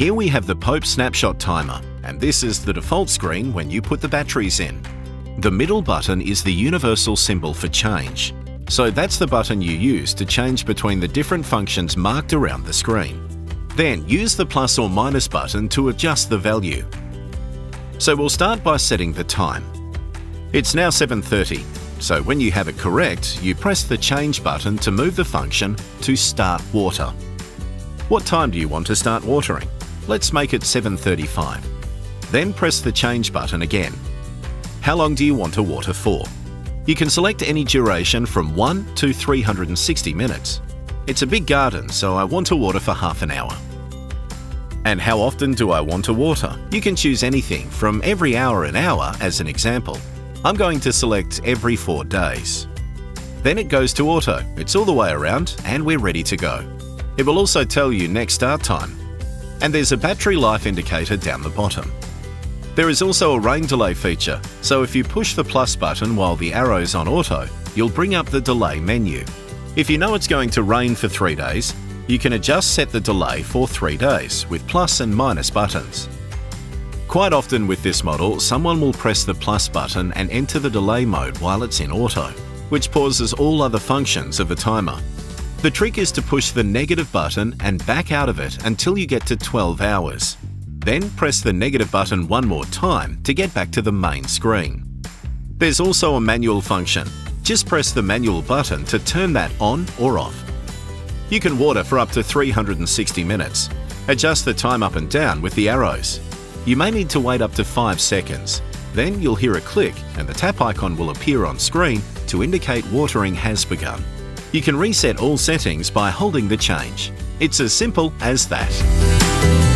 Here we have the Pope Snapshot Timer, and this is the default screen when you put the batteries in. The middle button is the universal symbol for change. So that's the button you use to change between the different functions marked around the screen. Then use the plus or minus button to adjust the value. So we'll start by setting the time. It's now 7.30, so when you have it correct, you press the change button to move the function to start water. What time do you want to start watering? Let's make it 7.35. Then press the change button again. How long do you want to water for? You can select any duration from 1 to 360 minutes. It's a big garden, so I want to water for half an hour. And how often do I want to water? You can choose anything from every hour an hour as an example. I'm going to select every 4 days. Then it goes to auto, it's all the way around and we're ready to go. It will also tell you next start time. And there's a battery life indicator down the bottom. There is also a rain delay feature, so if you push the plus button while the arrow's on auto, you'll bring up the delay menu. If you know it's going to rain for 3 days, you can adjust set the delay for 3 days with plus and minus buttons. Quite often with this model, someone will press the plus button and enter the delay mode while it's in auto, which pauses all other functions of the timer. The trick is to push the negative button and back out of it until you get to 12 hours. Then press the negative button one more time to get back to the main screen. There's also a manual function. Just press the manual button to turn that on or off. You can water for up to 360 minutes. Adjust the time up and down with the arrows. You may need to wait up to 5 seconds. Then you'll hear a click and the tap icon will appear on screen to indicate watering has begun. You can reset all settings by holding the change. It's as simple as that.